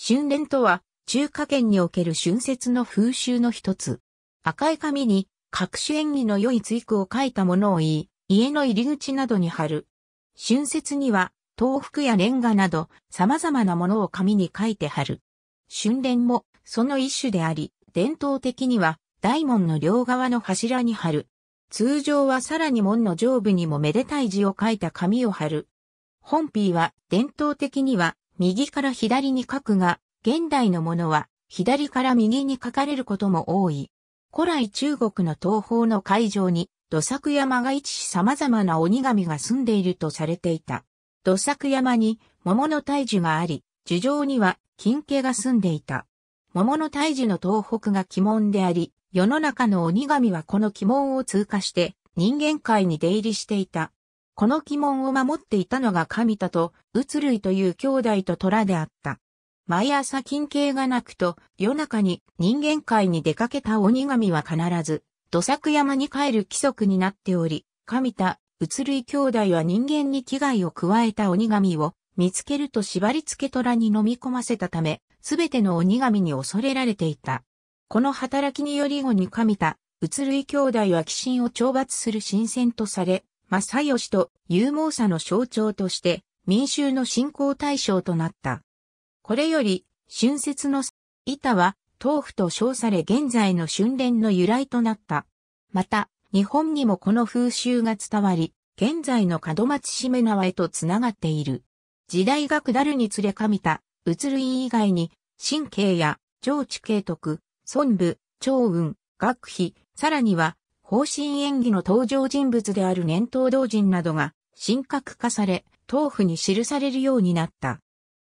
春蓮とは、中華圏における春節の風習の一つ。赤い紙に、各種演技の良い追句を書いたものを言い、家の入り口などに貼る。春節には、豆腐やレンガなど、様々なものを紙に書いて貼る。春蓮も、その一種であり、伝統的には、大門の両側の柱に貼る。通常はさらに門の上部にもめでたい字を書いた紙を貼る。本 P は伝統的には右から左に書くが、現代のものは左から右に書かれることも多い。古来中国の東方の海上に土作山が位置し様々な鬼神が住んでいるとされていた。土作山に桃の大樹があり、樹上には金家が住んでいた。桃の大樹の東北が鬼門であり、世の中の鬼神はこの鬼門を通過して人間界に出入りしていた。この鬼門を守っていたのが神田と、うつるいという兄弟と虎であった。毎朝金系がなくと、夜中に人間界に出かけた鬼神は必ず、土作山に帰る規則になっており、神田、うつるい兄弟は人間に危害を加えた鬼神を見つけると縛り付け虎に飲み込ませたため、すべての鬼神に恐れられていた。この働きにより後に神田、うつるい兄弟は鬼神を懲罰する神仙とされ、正義と勇猛さの象徴として民衆の信仰対象となった。これより、春節の板は豆腐と称され現在の春蓮の由来となった。また、日本にもこの風習が伝わり、現在の門松しめ縄へとつながっている。時代が下るにつれ神田、移る以外に、神経や上知慶徳、孫部、長雲、学費、さらには方針演技の登場人物である年頭道人などが神格化され、豆腐に記されるようになった。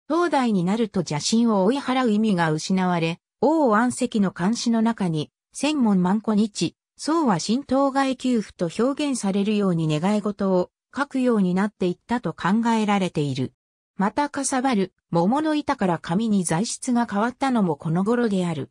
東大になると邪神を追い払う意味が失われ、王安石の漢詩の中に、千門万古日、宋は新当該給付と表現されるように願い事を書くようになっていったと考えられている。またかさばる桃の板から紙に材質が変わったのもこの頃である。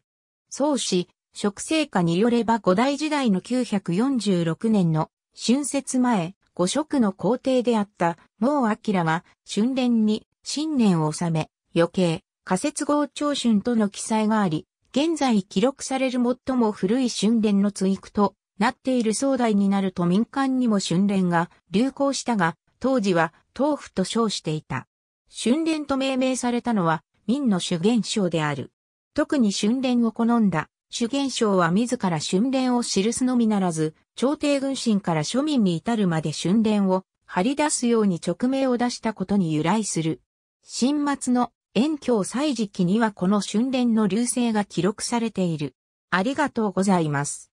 宋氏、食生家によれば五代時代の946年の春節前、五色の皇帝であった毛明が春蓮に新年を収め、余計、仮説号長春との記載があり、現在記録される最も古い春蓮の追句となっている壮大になると民間にも春蓮が流行したが、当時は豆腐と称していた。春蓮と命名されたのは民の主元章である。特に春蓮を好んだ主元章は自ら春蓮を記すのみならず、朝廷軍神から庶民に至るまで春蓮を張り出すように勅命を出したことに由来する。新末の遠教祭時期にはこの春蓮の流星が記録されている。ありがとうございます。